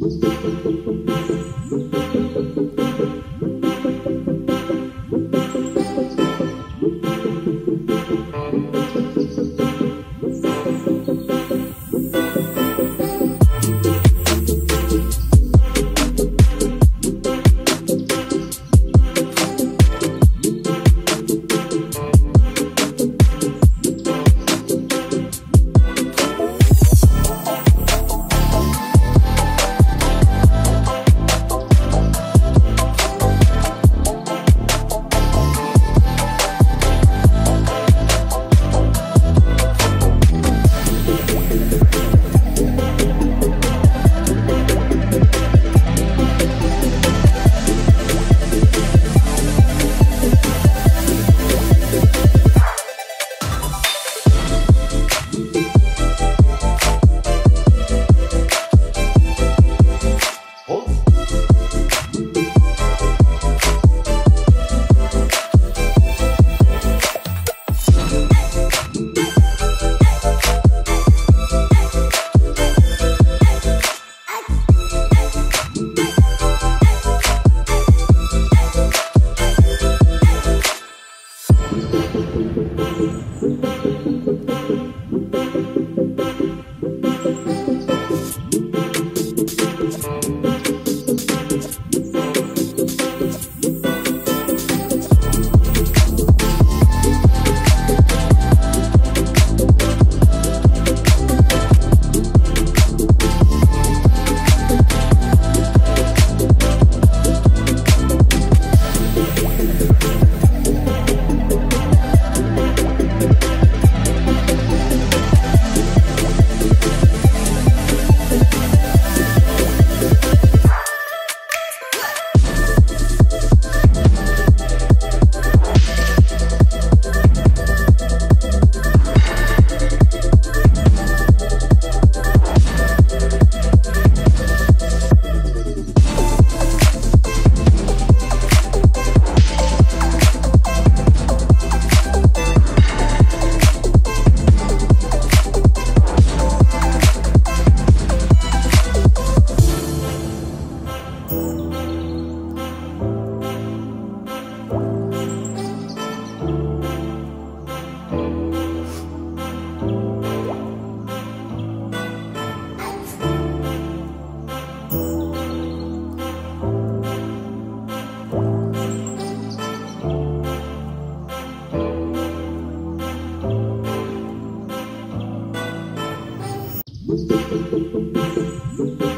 thank you Música